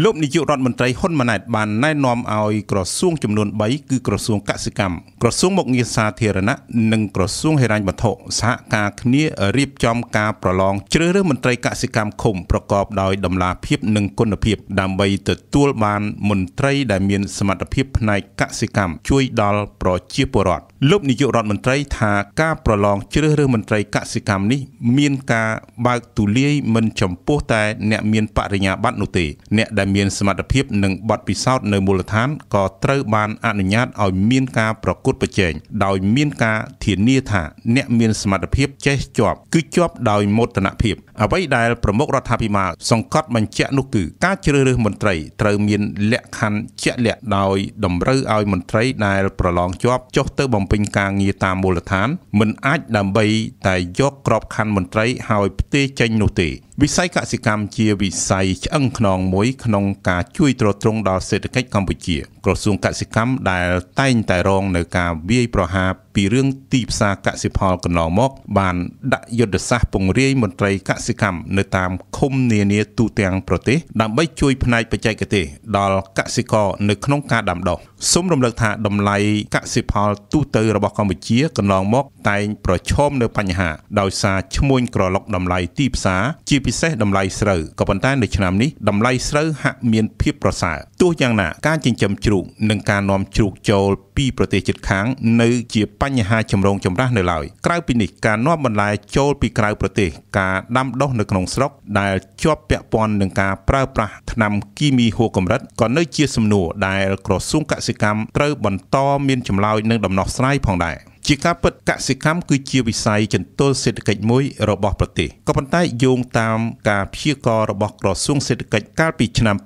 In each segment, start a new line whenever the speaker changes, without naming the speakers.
លោកនាយករដ្ឋមន្ត្រីហ៊ុនម៉ាណែតបានណែនាំឲ្យក្រសួងចំនួន3គឺក្រសួងកសិកម្មក្រសួងមុខងារសាធារណៈនិងក្រសួងហិរញ្ញវត្ថុសហការគ្នារៀបចំការប្រឡងជ្រើសរើសមន្ត្រីកសិកម្មឃុំប្រកបដោយតម្លាភាពនិងគុណភាព ដើម្បីទទួលបានមន្ត្រីដែលមានសមត្ថភាពផ្នែកកសិកម្មជួយដល់ប្រជាពលរដ្ឋ លោកនាយករដ្ឋមន្ត្រីថាការប្រឡងជ្រើសរើសមន្ត្រីកសិកម្មនេះមានការបើកទូលាយមិនចំពោះតែអ្នកមានបរិញ្ញាបត្រនោះទេអ្នកដែលមានសមត្ថភាពនិងបទពិសោធន៍នៅមូលដ្ឋានក៏ត្រូវបានអនុញ្ញាតឲ្យមានការប្រកួតប្រជែងដោយមានការធានាថាអ្នកមានសមត្ថភាពចេះជាប់គឺជាប់ដោយមោទនភាពអ្វីដែលប្រមុខរដ្ឋាភិបាលសង្កត់បញ្ជាក់នោះគឺការជ្រើសរើសមន្ត្រីត្រូវមានលក្ខខណ្ឌជាក់លាក់ដោយតម្រូវឲ្យមន្ត្រីដែលប្រឡងជាប់ចុះទៅបំពេញការងារតាមមូលដ្ឋាន មិនអាចដើម្បីតែយកក្របខ័ណ្ឌមន្ត្រីហើយផ្ទេរចេញនោះទេ វិស័យកសិកម្មជាវិស័យឆ្អឹងខ្នងមួយក្នុងការជួយទ្រទ្រង់ដល់សេដ្ឋកិច្ចកម្ពុជា ក្រសួងកសិកម្មដែលតែងតែរងនៅការវាយប្រហារពីរឿងទីផ្សារកសិផលកន្លងមក បានដាក់យុទ្ធសាស្ត្រពង្រាយមន្ត្រីកសិកម្មនៅតាមឃុំនានាទូទាំងប្រទេសដើម្បីជួយផ្នែកបច្ចេកទេសដល់កសិករនៅក្នុងការដាំដុះសូមរំលឹកថាតម្លៃកសិផលទូទៅរបស់កម្ពុជាកន្លងមក តែងប្រឈមនៅបញ្ហា ដោយសារឈ្មួញក្រឡុកតម្លៃទីផ្សារជាពិសេសតម្លៃស្រូវក៏ប៉ុន្តែនៅឆ្នាំនេះតម្លៃស្រូវហាក់មានភាពប្រសើរទោះយ៉ាងណាការចិញ្ចឹមជ្រូកនិងការនាំជ្រូកចូលពីប្រទេសជិតខាងនៅជាបញ្ហាចម្រូងចម្រាសនៅឡើយក្រៅពីនេះការនាំបន្លែចូលពីក្រៅប្រទេសការដាំដុះនៅក្នុងស្រុកដែលជាប់ពាក់ព័ន្ធនឹងការប្រើប្រាស់ថ្នាំគីមីហួសកម្រិតក៏នៅជាសំណួរដែលក្រសួងកសិកម្មត្រូវបន្តមានចម្លើយនិងដំណោះស្រាយផងដែរ ជាការពិតកសិកម្មគឺជាវិស័យចន្ទុលសេដ្ឋកិច្ចមួយរបស់ប្រទេសក៏ប៉ុន្តែយោងតាមការព្យាករណ៍របស់ក្រសួងសេដ្ឋកិច្ចកាលពីឆ្នាំ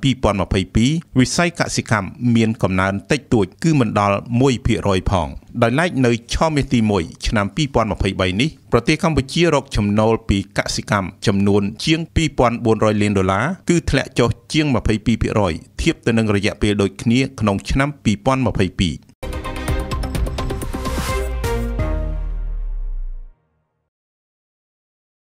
2022វិស័យកសិកម្មមានកំណើនតិចតួចគឺមិនដល់1%ផងដោយឡែកនៅឆមាសទី1ឆ្នាំ2023នេះប្រទេសកម្ពុជារកចំណូលពីកសិកម្មចំនួនជាង2400លានដុល្លារគឺធ្លាក់ចុះជាង22%ធៀបទៅនឹងរយៈពេលដូចគ្នាក្នុងឆ្នាំ2022